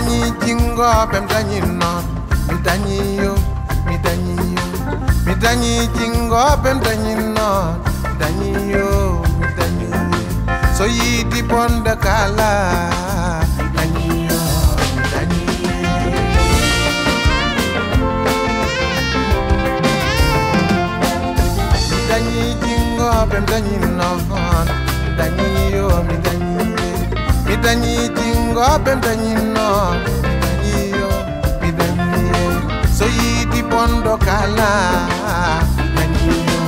mitanyi jingo pemtanyi no mitanyi yo, mi mitanyi yo. Mi mitanyi jingo pemtanyi no mitanyi yo mitanyi so yi diponda kala. Mitanyi yo mitanyi jingo pemtanyi no mitanyi yo, mi mitanyi mi jingo bem dañi non mi dañi yo mi dañi so yidi bondo kala. Dañi yo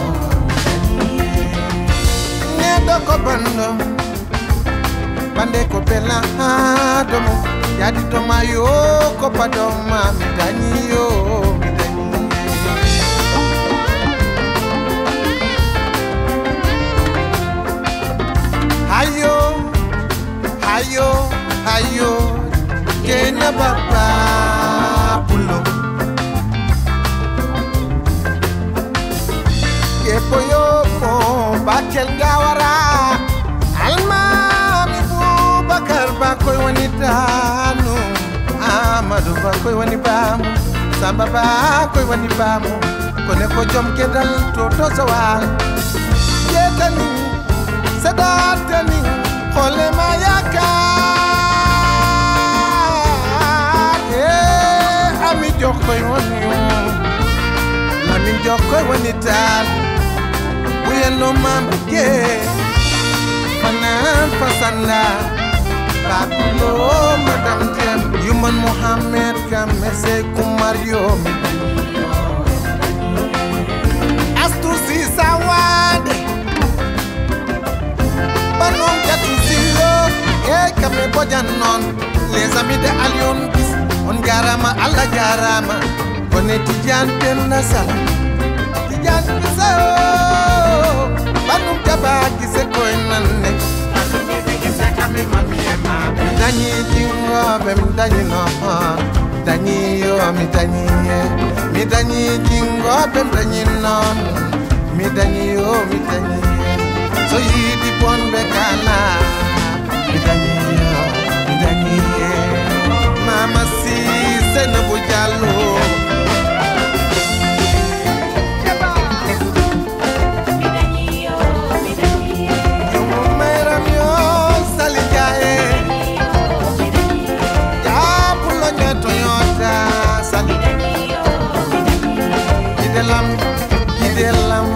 neɗɗo ko bando bande ko bela domo yadi doma yo ko padoma mi dañi kena yepoyo mo bakel gawara almami bubakar bakoy woni danu amadou bakoy woni bamu samba bakoy woni bamu kone ko joom kedal to to sawal yetani sadatani hole Woni yo lamin jokkoy woni tan buyenno mamba ge fanan fasanda bakulo madam tem yuman mohammed kam mese kumar yo mi astu si sawade banom jatu silo e kame bojan non. Les amis de alion on jarama allah jarama kono tijan ɓen nasara tijan banum jaba gise koye nanne mi dañi jingoɓe mi dañinoon dañiyo mi dañiye mi dañi jingoɓe mi dañin noon mi dañiyo mi dañiye so yiidi bonɓe kana இதெல்லாம் இதெல்லாம்